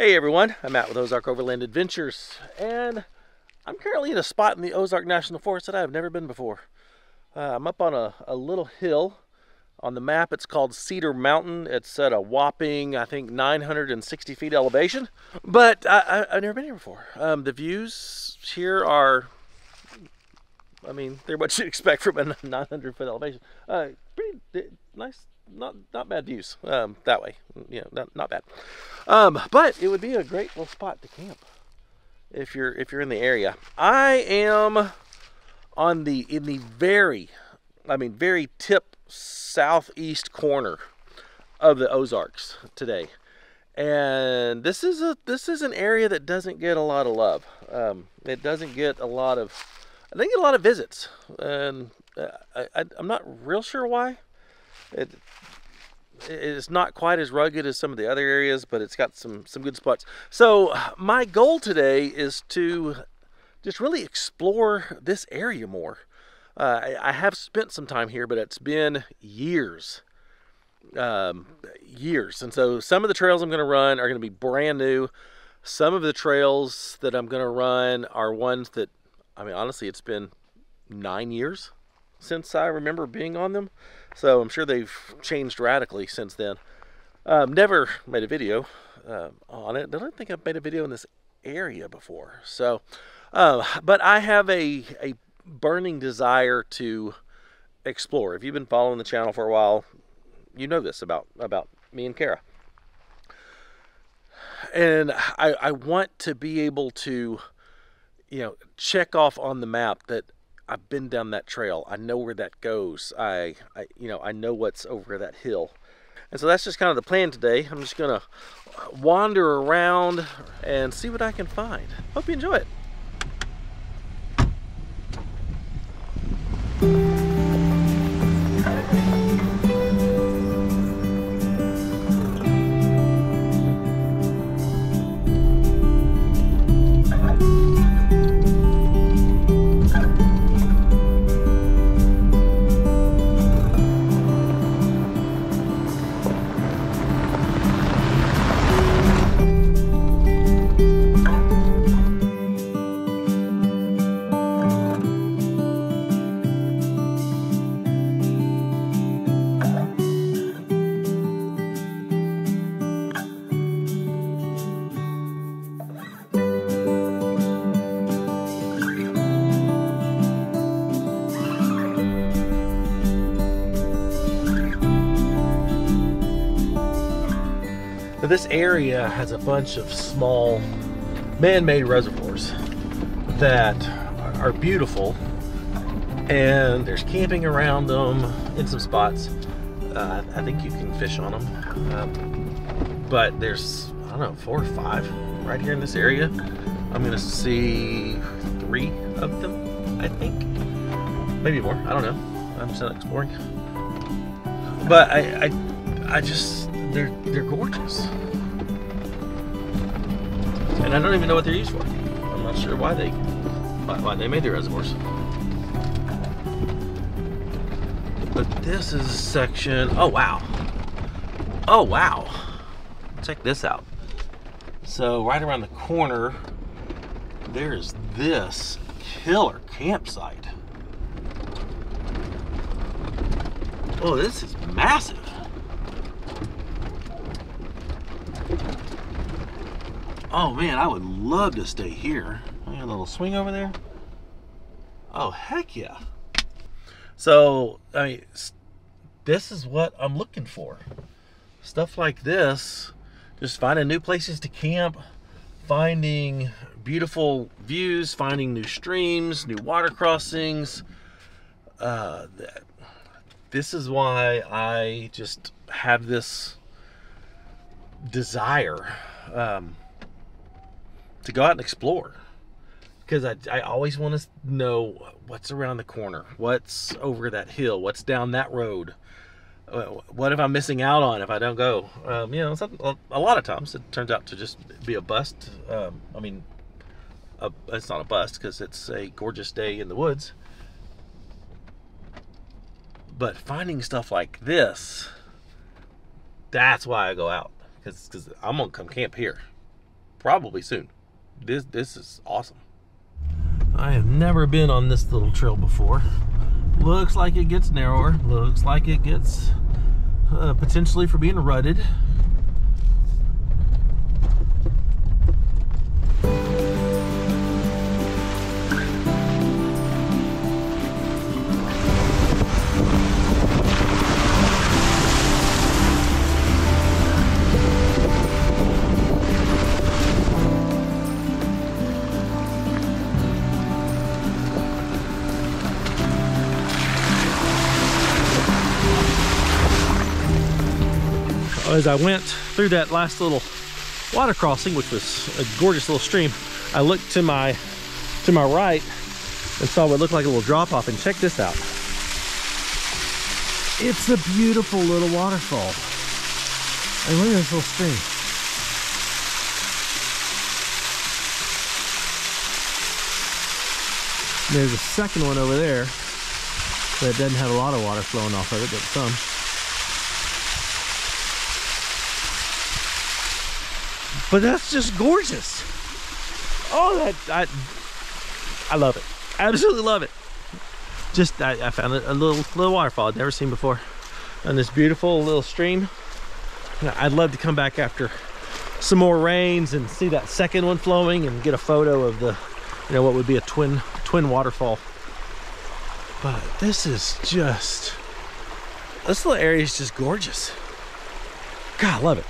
Hey everyone, I'm Matt with Ozark Overland Adventures, and I'm currently in a spot in the Ozark National Forest that I have never been before. Uh, I'm up on a, a little hill. On the map, it's called Cedar Mountain. It's at a whopping, I think, 960 feet elevation, but I, have never been here before. Um, the views here are, I mean, they're what you'd expect from a 900 foot elevation. Uh, pretty nice not not bad views um, that way. Know, not, not bad. Um, but it would be a great little spot to camp if you're if you're in the area. I am on the in the very, I mean very tip southeast corner of the Ozarks today, and this is a this is an area that doesn't get a lot of love. Um, it doesn't get a lot of, I think a lot of visits, and uh, I, I'm not real sure why. It, it's not quite as rugged as some of the other areas, but it's got some some good spots. So my goal today is to just really explore this area more. Uh, I, I, have spent some time here, but it's been years, um, years. And so some of the trails I'm going to run are going to be brand new. Some of the trails that I'm going to run are ones that, I mean, honestly, it's been nine years since I remember being on them. So I'm sure they've changed radically since then. Um, never made a video uh, on it. I don't think I've made a video in this area before. So, uh, but I have a, a burning desire to explore. If you've been following the channel for a while, you know this about, about me and Kara. And I, I want to be able to, you know, check off on the map that I've been down that trail. I know where that goes. I, I, you know, I know what's over that hill. And so that's just kind of the plan today. I'm just gonna wander around and see what I can find. Hope you enjoy it. This area has a bunch of small man-made reservoirs that are beautiful and there's camping around them in some spots. Uh, I think you can fish on them. Um, but there's, I don't know, four or five right here in this area. I'm gonna see three of them, I think. Maybe more, I don't know. I'm still exploring. But I, I, I just, they're, they're gorgeous. And I don't even know what they're used for. I'm not sure why they why they made the reservoirs. But this is a section. Oh wow. Oh wow. Check this out. So right around the corner, there's this killer campsite. Oh, this is massive. Oh man, I would love to stay here. I got a little swing over there. Oh, heck yeah. So, I mean, this is what I'm looking for. Stuff like this, just finding new places to camp, finding beautiful views, finding new streams, new water crossings. Uh, this is why I just have this desire. Um, to go out and explore. Because I, I always want to know what's around the corner what's over that hill what's down that road uh, what if I'm missing out on if i don't go? Um, you know a lot of times it turns out to just be a bust um, i mean a, it's not a bust because it's a gorgeous day in the woods. But finding stuff like this that's why i go out because i'm gonna come camp here probably soon. This this is awesome. I have never been on this little trail before. Looks like it gets narrower. Looks like it gets uh, potentially for being rutted. As I went through that last little water crossing, which was a gorgeous little stream, I looked to my to my right and saw what looked like a little drop off and check this out. It's a beautiful little waterfall. And look at this little stream. There's a second one over there that doesn't have a lot of water flowing off of it, but some. But that's just gorgeous. Oh, that I, I love it. Absolutely love it. Just I, I found a, a little little waterfall I'd never seen before, on this beautiful little stream. I'd love to come back after some more rains and see that second one flowing and get a photo of the, you know, what would be a twin twin waterfall. But this is just, this little area is just gorgeous. God, I love it.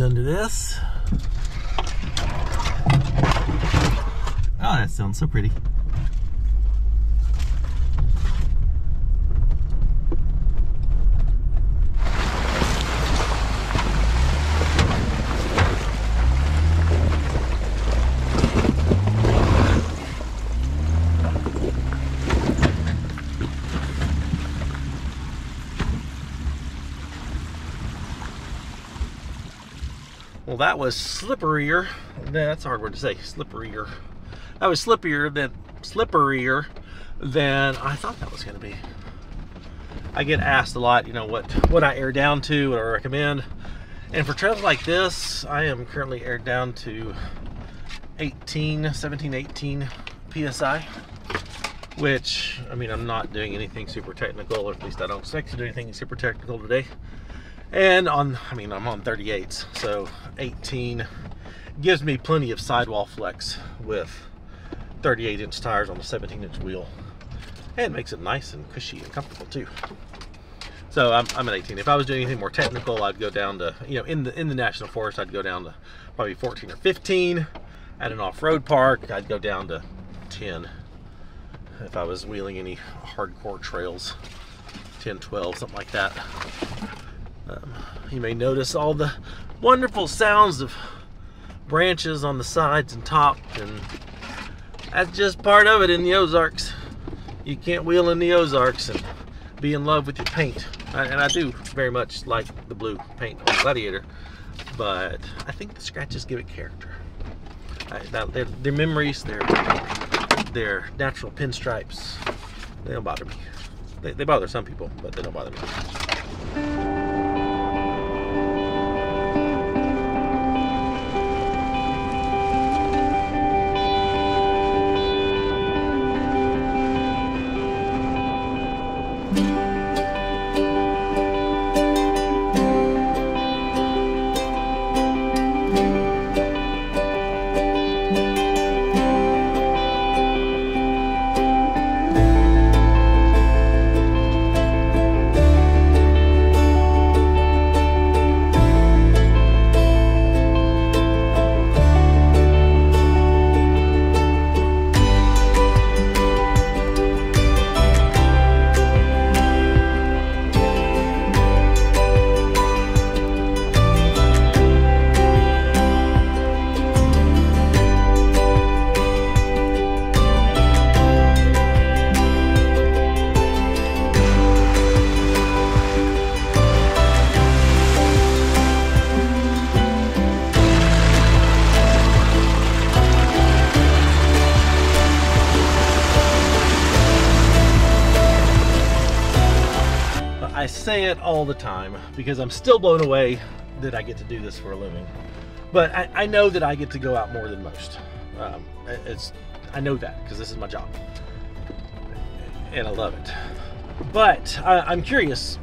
under this. Oh, that sounds so pretty. Well, that was slipperier. That's a hard word to say. Slipperier. That was slippier than slipperier than I thought that was going to be. I get asked a lot, you know, what what I air down to, what I recommend. And for trails like this, I am currently aired down to 18, 17, 18 PSI, which, I mean, I'm not doing anything super technical, or at least I don't expect to do anything super technical today and on I mean I'm on 38s so 18 gives me plenty of sidewall flex with 38 inch tires on a 17 inch wheel. And makes it nice and cushy and comfortable too. So I'm, I'm at 18 if I was doing anything more technical I'd go down to you know in the in the national forest I'd go down to probably 14 or 15 at an off-road park. I'd go down to 10 if I was wheeling any hardcore trails. 10 12 something like that. Um, you may notice all the wonderful sounds of branches on the sides and top and that's just part of it in the Ozarks. You can't wheel in the Ozarks and be in love with your paint. and I do very much like the blue paint on Gladiator, but I think the scratches give it character. they're, they're memories, they're, they're natural pinstripes. They don't bother me. They, they bother some people, but they don't bother me. I say it all the time because I'm still blown away that I get to do this for a living. But I, I know that I get to go out more than most. Um, it's I know that because this is my job, and I love it. But I, I'm curious,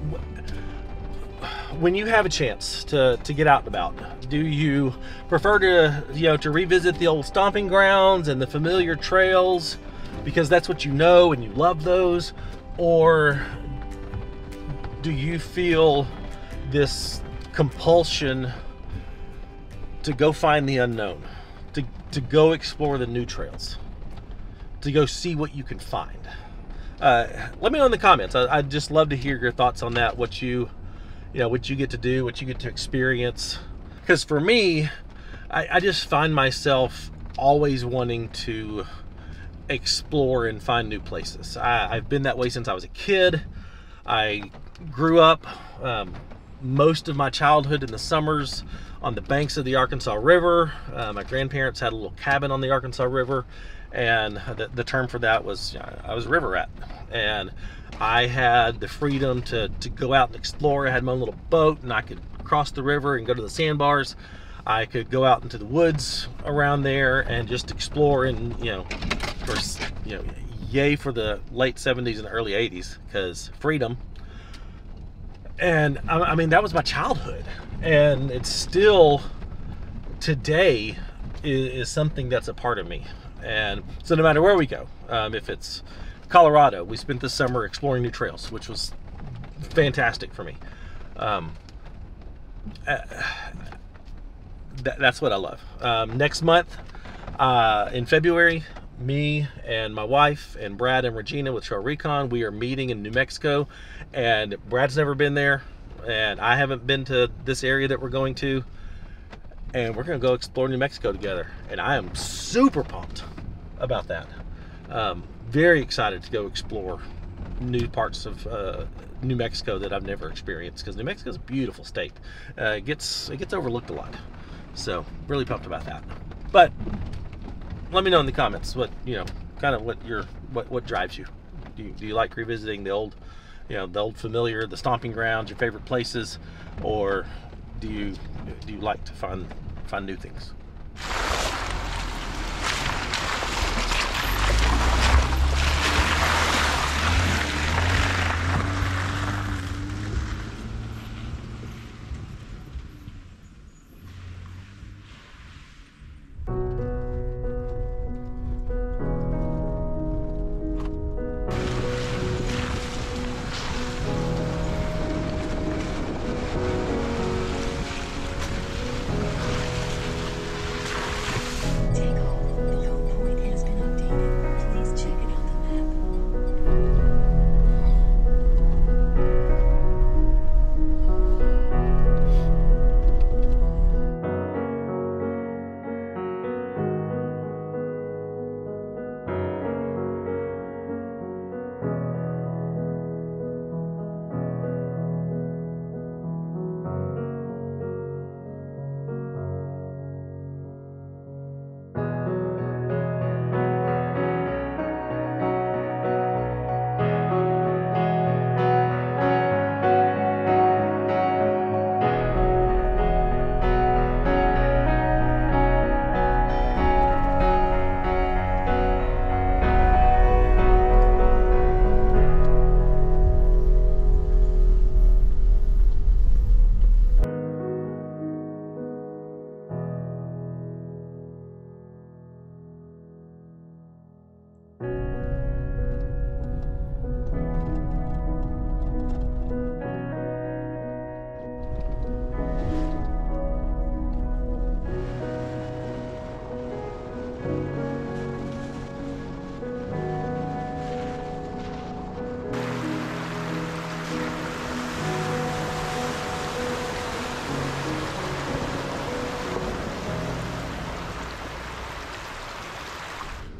when you have a chance to, to get out and about, do you prefer to you know to revisit the old stomping grounds and the familiar trails because that's what you know and you love those, or do you feel this compulsion to go find the unknown, to, to go explore the new trails, to go see what you can find? Uh, let me know in the comments. I, would just love to hear your thoughts on that. What you, you know, what you get to do, what you get to experience. Because for me, I, I just find myself always wanting to explore and find new places. I, have been that way since I was a kid. I grew up um, most of my childhood in the summers on the banks of the Arkansas River. Uh, my grandparents had a little cabin on the Arkansas River, and the, the term for that was I was a river rat. And I had the freedom to, to go out and explore. I had my own little boat, and I could cross the river and go to the sandbars. I could go out into the woods around there and just explore and, you know, of course, you know, yay for the late 70s and early 80s because freedom and I, mean that was my childhood. And it's still today is, is, something that's a part of me. And so no matter where we go um, if it's colorado we spent the summer exploring new trails which was fantastic for me. Um, uh, that, that's what i love. Um, next month uh, in february me and my wife and Brad and Regina with Trail Recon, we are meeting in New Mexico. And Brad's never been there, and I haven't been to this area that we're going to. And we're to go explore New Mexico together. And I am super pumped about that. Um, very excited to go explore new parts of uh, New Mexico that I've never experienced because New Mexico is a beautiful state. Uh, it gets it gets overlooked a lot, so really pumped about that. But let me know in the comments what you know, kind of what your what what drives you. Do you, do you like revisiting the old, you know, the old familiar, the stomping grounds, your favorite places, or do you do you like to find find new things?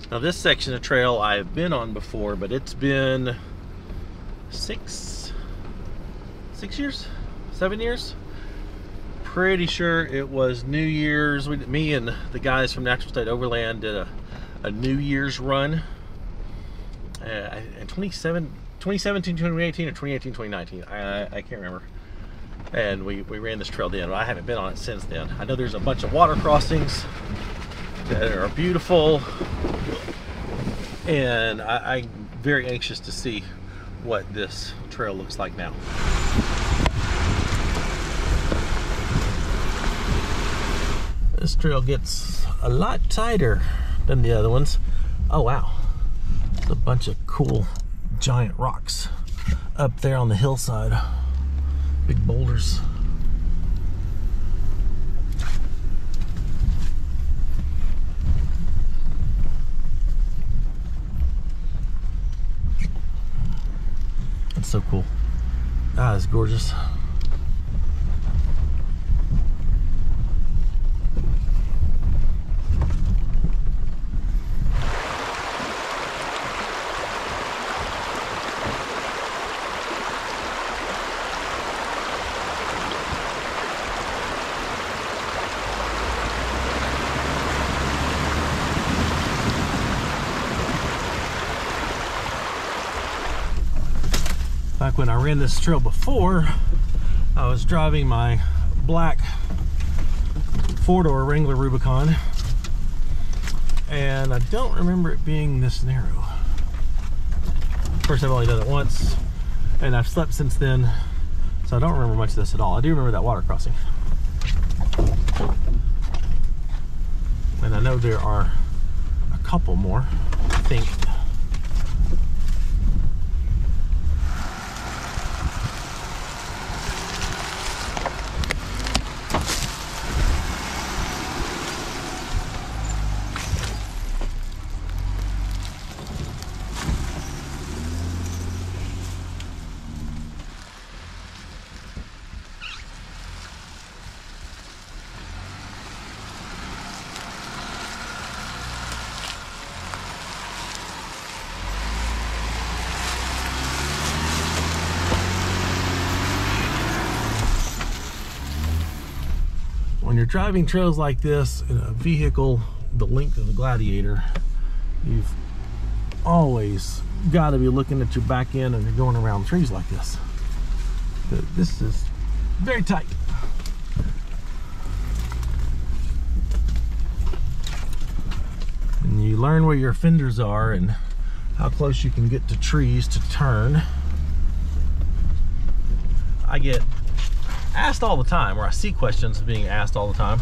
Now this section of trail I've been on before, but it's been six, six years, seven years. Pretty sure it was New Year's. We, me and the guys from Natural State Overland did a, a New Year's run. Uh, in 27, 2017, 2018, or 2018, 2019. I, I can't remember. And we, we ran this trail then. I haven't been on it since then. I know there's a bunch of water crossings that are beautiful. And I, I'm very anxious to see what this trail looks like now. This trail gets a lot tighter than the other ones. Oh wow, it's a bunch of cool giant rocks up there on the hillside. Big boulders. So cool. Ah, it's gorgeous. Ran this trail before, I was driving my black four-door Wrangler Rubicon and I don't remember it being this narrow. Of course, I've only done it once and I've slept since then, so I don't remember much of this at all. I do remember that water crossing. And I know there are a couple more, I think. when you're driving trails like this in a vehicle the length of the Gladiator, you've always got to be looking at your back end and you're going around trees like this. This is very tight. And you learn where your fenders are and how close you can get to trees to turn. I get asked all the time, or I see questions being asked all the time,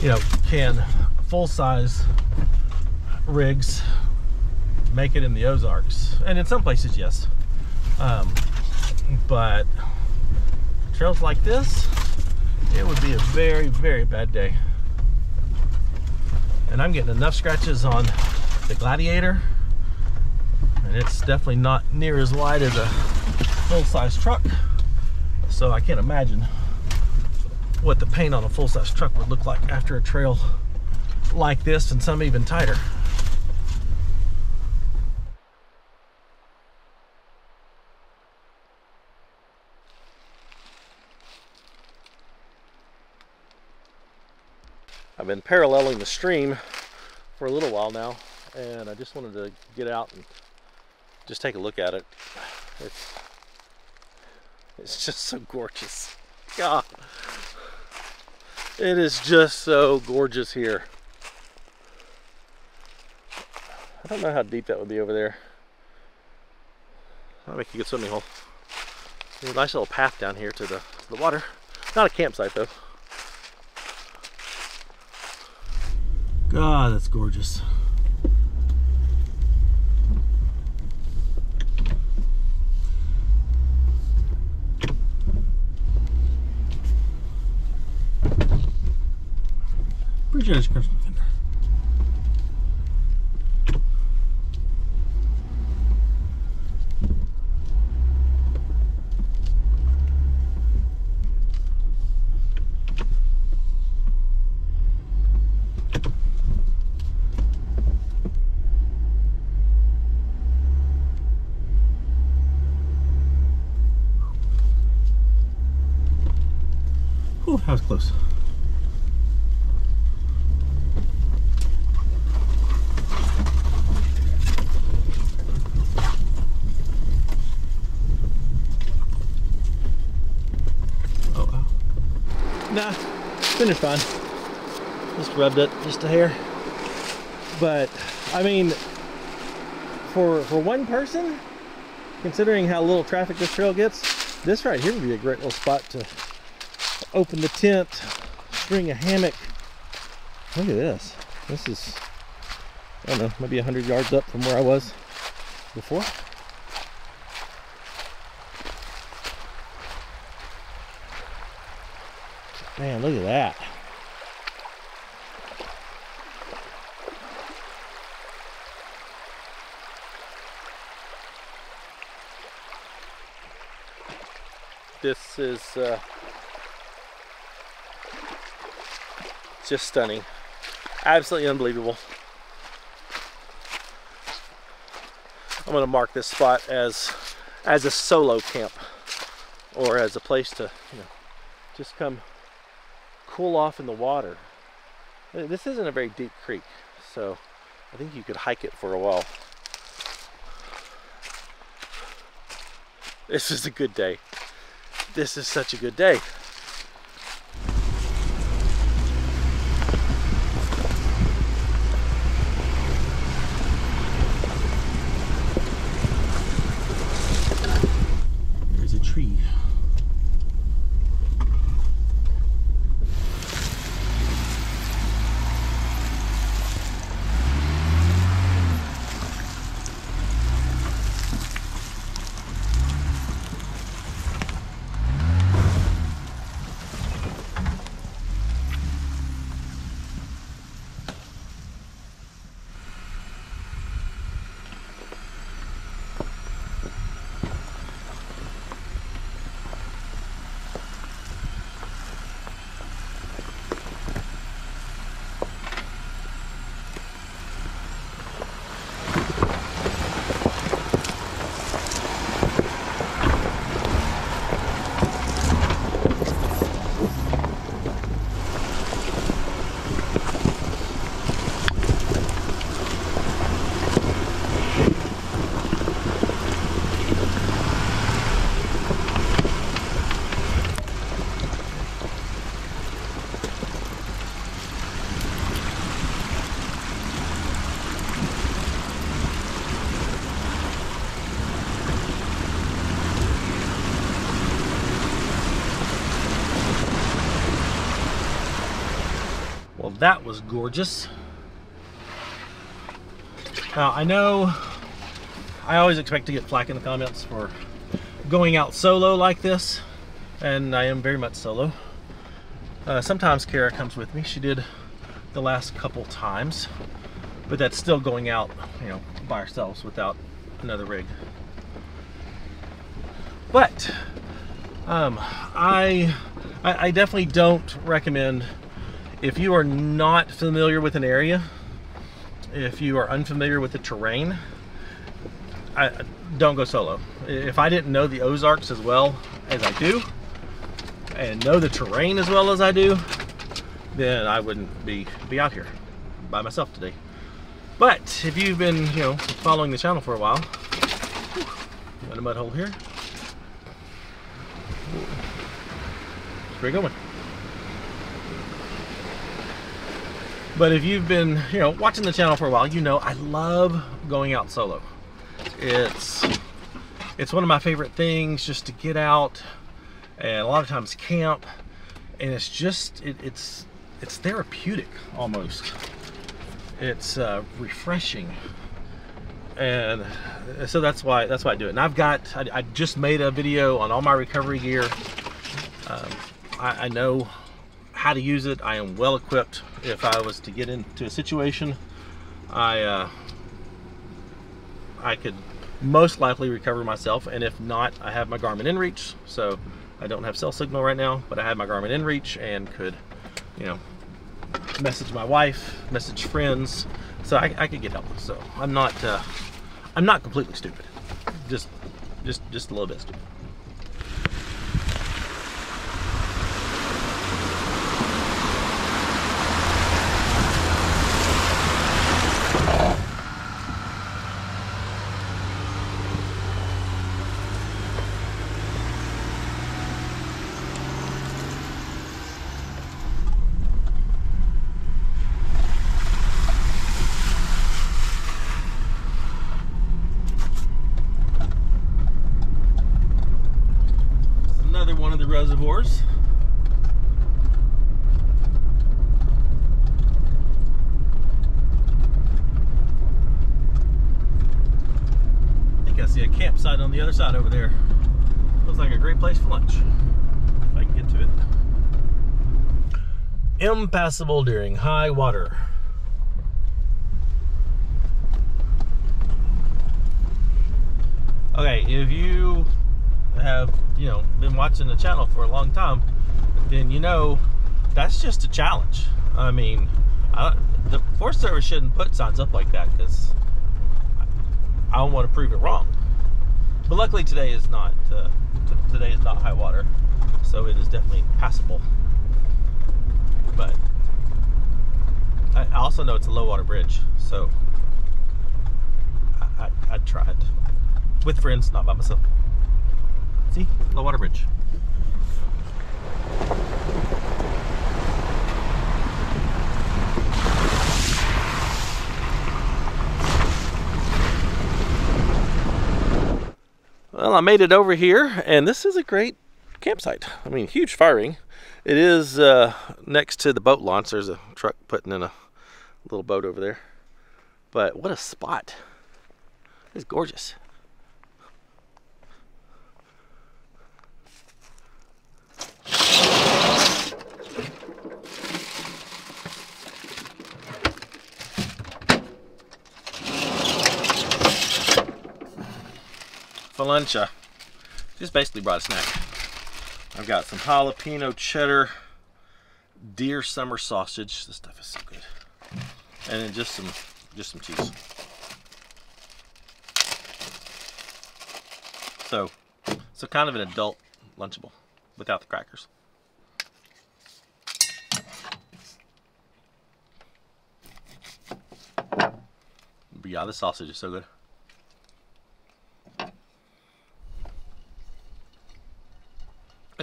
you know, can full-size rigs make it in the Ozarks? And in some places, yes. Um, but trails like this, it would be a very, very bad day. And I'm getting enough scratches on the Gladiator, and it's definitely not near as wide as a full-size truck. So I can't imagine what the paint on a full-size truck would look like after a trail like this and some even tighter. I've been paralleling the stream for a little while now and I just wanted to get out and just take a look at it. It's it's just so gorgeous. God. It is just so gorgeous here. I don't know how deep that would be over there. That'll make a good swimming hole. There's a nice little path down here to the, to the water. Not a campsite though. God, that's gorgeous. Appreciate it, Christmas Fender. Whew, that was close. Nah, finished fine. Just rubbed it just a hair. But I mean, for for one person, considering how little traffic this trail gets, this right here would be a great little spot to open the tent, string a hammock. Look at this. This is, I don't know, maybe 100 yards up from where I was before. Man, look at that. This is uh, just stunning. Absolutely unbelievable. I'm to mark this spot as as a solo camp or as a place to you know just come cool off in the water. This isn't a very deep creek, so I think you could hike it for a while. This is a good day. This is such a good day. That was gorgeous. Now, I know I always expect to get flack in the comments for going out solo like this, and I am very much solo. Uh, sometimes Kara comes with me. She did the last couple times, but that's still going out, you know, by ourselves without another rig. But um, I, I, I definitely don't recommend if you are not familiar with an area, if you are unfamiliar with the terrain, I, don't go solo. If I didn't know the Ozarks as well as I do, and know the terrain as well as I do, then I wouldn't be be out here by myself today. But if you've been, you know, following the channel for a while, got a mud hole here. It's pretty good going? But if you've been, you know, watching the channel for a while, you know I love going out solo. It's it's one of my favorite things just to get out and a lot of times camp and it's just it, it's it's therapeutic almost. It's uh, refreshing. And so that's why that's why I do it. And I've got I, I just made a video on all my recovery gear. Um, I, I know how to use it. I am well equipped if I was to get into a situation. I uh, I could most likely recover myself, and if not, I have my Garmin InReach. So I don't have cell signal right now, but I have my Garmin InReach and could, you know, message my wife, message friends, so I, I could get help. So I'm not uh, I'm not completely stupid, just just just a little bit stupid. of the reservoirs. I think I see a campsite on the other side over there. Looks like a great place for lunch. If I can get to it. Impassable during high water. Okay, if you have, you know, been watching the channel for a long time, then you know that's just a challenge. I mean, I, the Forest Service shouldn't put signs up like that because I don't want to prove it wrong. But luckily today is not uh, today is not high water, so it is definitely passable. But I also know it's a low water bridge, so I, I, I tried with friends, not by myself. See, low water bridge. Well, I made it over here, and this is a great campsite. I mean, huge firing. It is uh, next to the boat launch. There's a truck putting in a little boat over there. But what a spot. It's gorgeous. Falentia. Just basically brought a snack. I've got some jalapeno cheddar deer summer sausage. This stuff is so good. And then just some just some cheese. So so kind of an adult lunchable without the crackers. But yeah, the sausage is so good.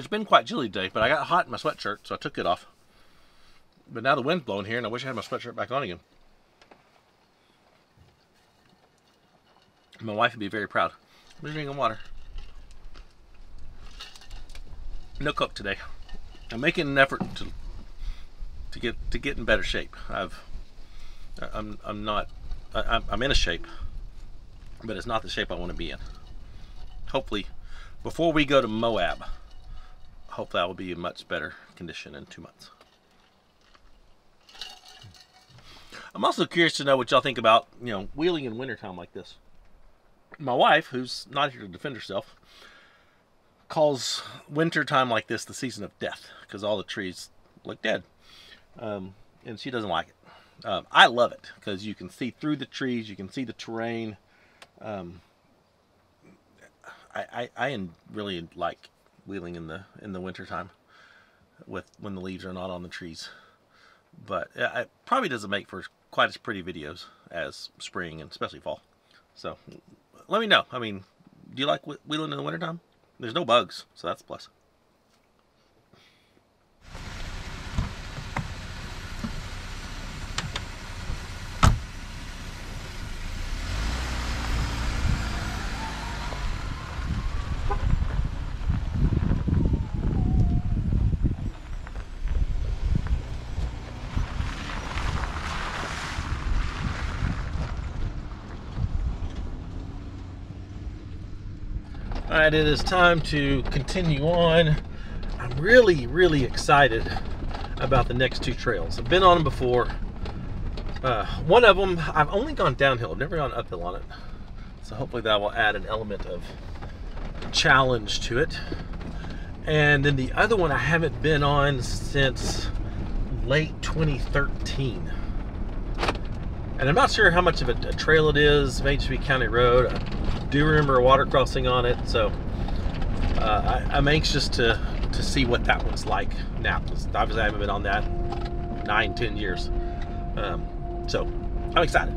It's been quite chilly today, but I got hot in my sweatshirt, so I took it off. But now the wind's blowing here, and I wish I had my sweatshirt back on again. My wife would be very proud. I'm drinking water. No cook today. I'm making an effort to to get to get in better shape. I've I'm I'm not I, I'm in a shape, but it's not the shape I want to be in. Hopefully, before we go to Moab, hopefully I will be in much better condition in two months. I'm also curious to know what y'all think about, you know, wheeling in wintertime like this. My wife, who's not here to defend herself, calls wintertime like this the season of death because all the trees look dead. Um, and she doesn't like it. Um, I love it because you can see through the trees, you can see the terrain. Um, I, I, I really like wheeling in the in the wintertime with when the leaves are not on the trees. But it probably doesn't make for quite as pretty videos as spring and especially fall. So let me know. I mean, do you like wheeling in the wintertime? There's no bugs, so that's a plus. All right, it is time to continue on. I'm really, really excited about the next two trails. I've been on them before. Uh, one of them, I've only gone downhill. I've never gone uphill on it. So hopefully that will add an element of challenge to it. And then the other one I haven't been on since late 2013. And I'm not sure how much of a, a trail it is, Mangelsbee County Road. Do remember a water crossing on it, so uh, I, am anxious to, to see what that one's like now. Obviously, I haven't been on that nine, ten years. Um, so, I'm excited.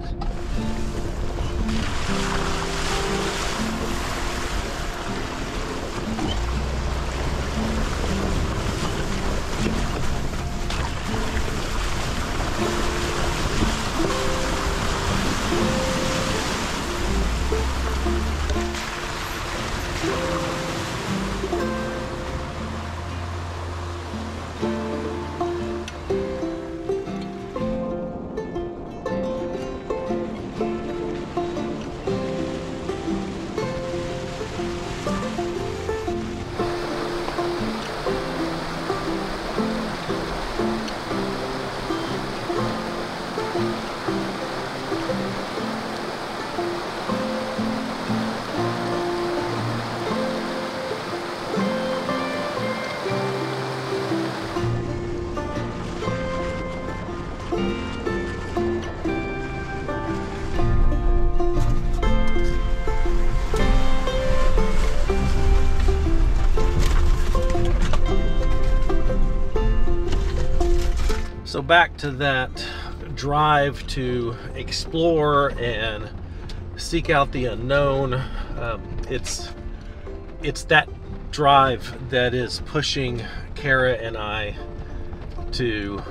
Back to that drive to explore and seek out the unknown. Um, it's it's that drive that is pushing Kara and I to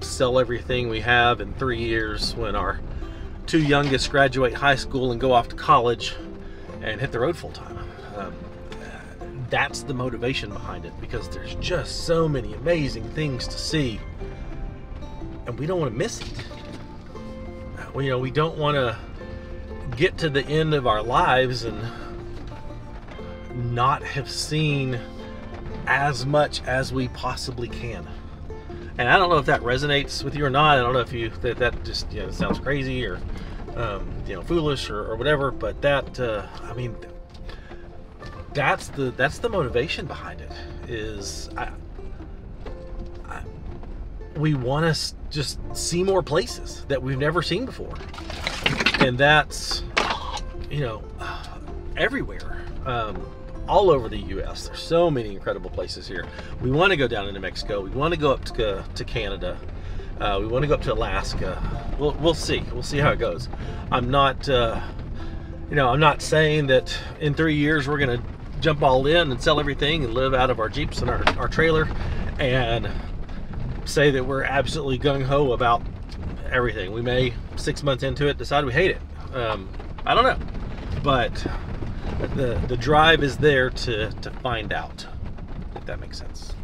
sell everything we have in three years when our two youngest graduate high school and go off to college and hit the road full time. Um, that's the motivation behind it because there's just so many amazing things to see and we don't want to miss it. We, you know, we don't want to get to the end of our lives and not have seen as much as we possibly can. And I don't know if that resonates with you or not. I don't know if you that, that just you know sounds crazy or um, you know foolish or, or whatever. But that uh, I mean that's the that's the motivation behind it. Is I, we want to just see more places that we've never seen before, and that's you know everywhere. Um, all over the U.S. There's so many incredible places here. We want to go down into Mexico. We want to go up to, to Canada. Uh, we want to go up to Alaska. We'll, we'll see. We'll see how it goes. I'm not, uh, you know, I'm not saying that in three years we're going to jump all in and sell everything and live out of our Jeeps and our, our trailer and say that we're absolutely gung-ho about everything. We may, six months into it, decide we hate it. Um, I don't know. But the, the drive is there to, to find out, if that makes sense.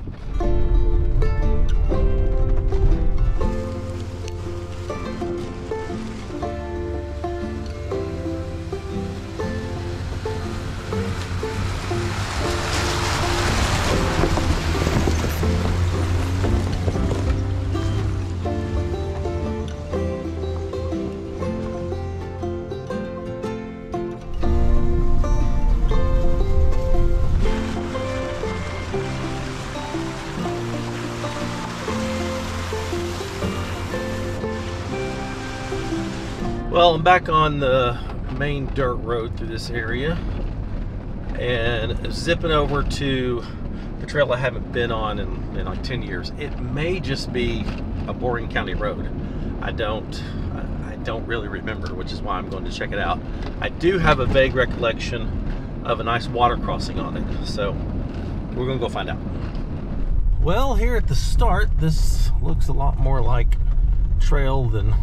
I'm back on the main dirt road through this area and zipping over to the trail I haven't been on in, in like 10 years. It may just be a boring county road. I don't I don't really remember, which is why I'm going to check it out. I do have a vague recollection of a nice water crossing on it, so we're gonna go find out. Well, here at the start, this looks a lot more like trail than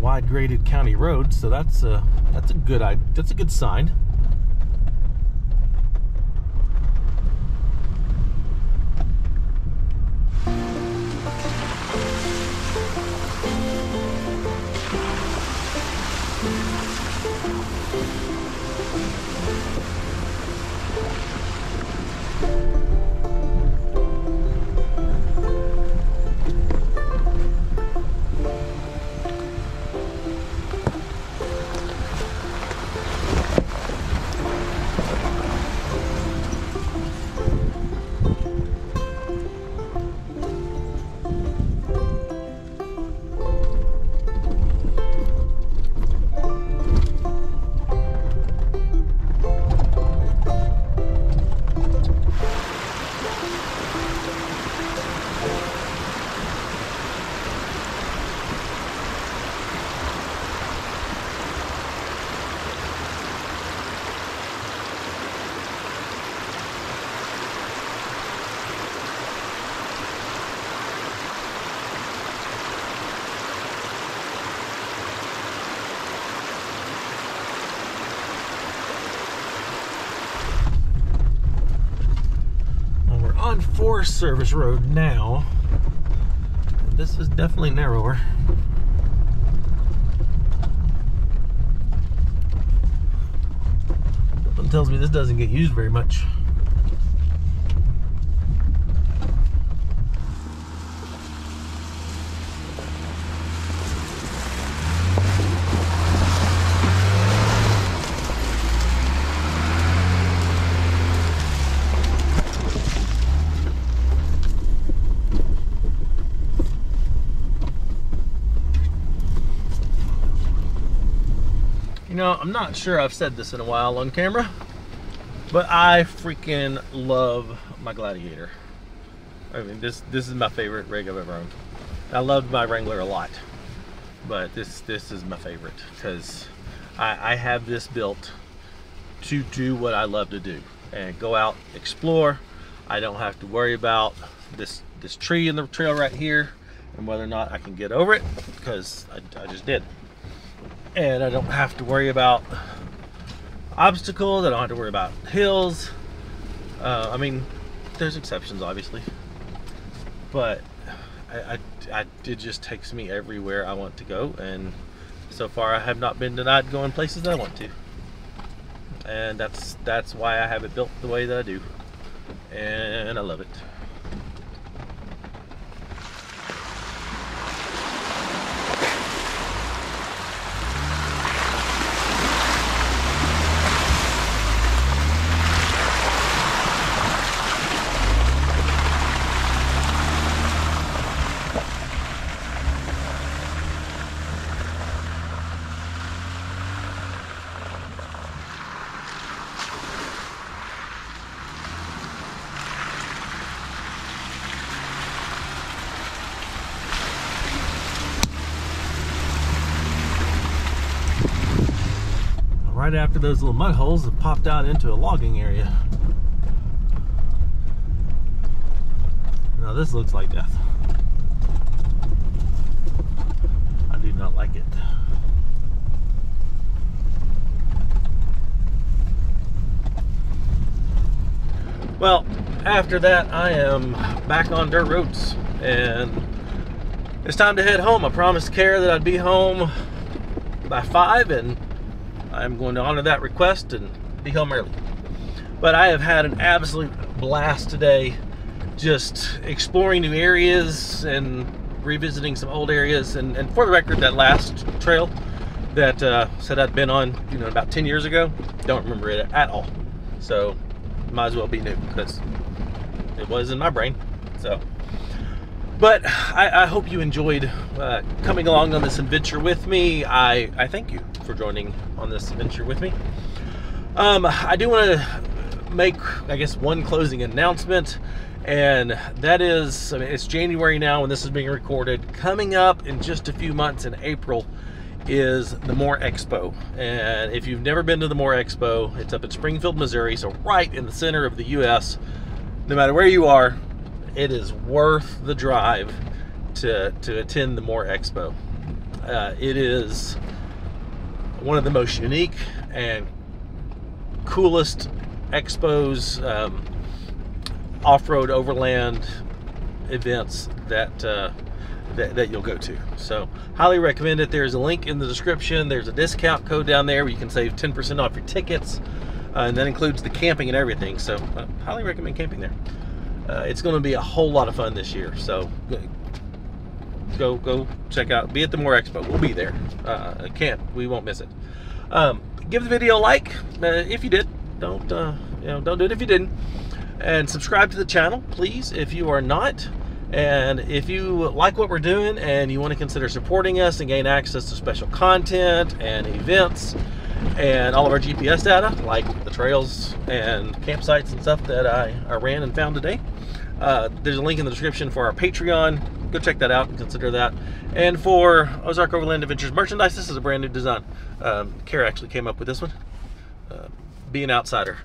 wide graded county road, so that's a that's a good that's a good sign. Service Road now. This is definitely narrower. Something tells me this doesn't get used very much. Know, I'm not sure I've said this in a while on camera, but I freaking love my Gladiator. I mean, this this is my favorite rig I've ever owned. I loved my Wrangler a lot, but this this is my favorite because I, I have this built to do what I love to do and go out explore. I don't have to worry about this this tree in the trail right here and whether or not I can get over it because I, I just did. And I don't have to worry about obstacles. I don't have to worry about hills. Uh, I mean, there's exceptions, obviously, but I, I, I, it just takes me everywhere I want to go, and so far I have not been denied going places that I want to, and that's that's why I have it built the way that I do, and I love it. Right after those little mud holes have popped out into a logging area. Now this looks like death. I do not like it. Well, after that, I am back on dirt roads and it's time to head home. I promised Kara that I'd be home by five and I'm going to honor that request and be home early. But I have had an absolute blast today just exploring new areas and revisiting some old areas. And, and for the record, that last trail that uh, said I'd been on, you know, about 10 years ago, don't remember it at all. So might as well be new because it was in my brain. So, but I, I hope you enjoyed uh, coming along on this adventure with me. I, I thank you for joining on this adventure with me. Um, I do want to make, I guess, one closing announcement, and that is, I mean, it's January now when this is being recorded. Coming up in just a few months in April is the MOORE Expo. And if you've never been to the MOORE Expo, it's up in Springfield, Missouri, so right in the center of the U.S. No matter where you are, it is worth the drive to, to attend the MOORE Expo. Uh, it is one of the most unique and coolest expos, um, off-road overland events that, uh, that, that you'll go to. So highly recommend it. There's a link in the description. There's a discount code down there where you can save 10% off your tickets. Uh, and that includes the camping and everything. So uh, highly recommend camping there. Uh, it's going to be a whole lot of fun this year. So go go check out. Be at the MOORE Expo. We'll be there. Uh, can't we won't miss it. Um, give the video a like uh, if you did. Don't uh, you know? Don't do it if you didn't. And subscribe to the channel, please, if you are not. And if you like what we're doing and you want to consider supporting us and gain access to special content and events and all of our GPS data, like the trails and campsites and stuff that I, I ran and found today, uh, there's a link in the description for our Patreon go check that out and consider that. And for Ozark Overland Adventures merchandise, this is a brand new design. Um, Kara actually came up with this one. Uh, be an outsider.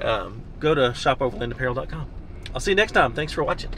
Um, go to shopoverlandapparel.com. I'll see you next time. Thanks for watching.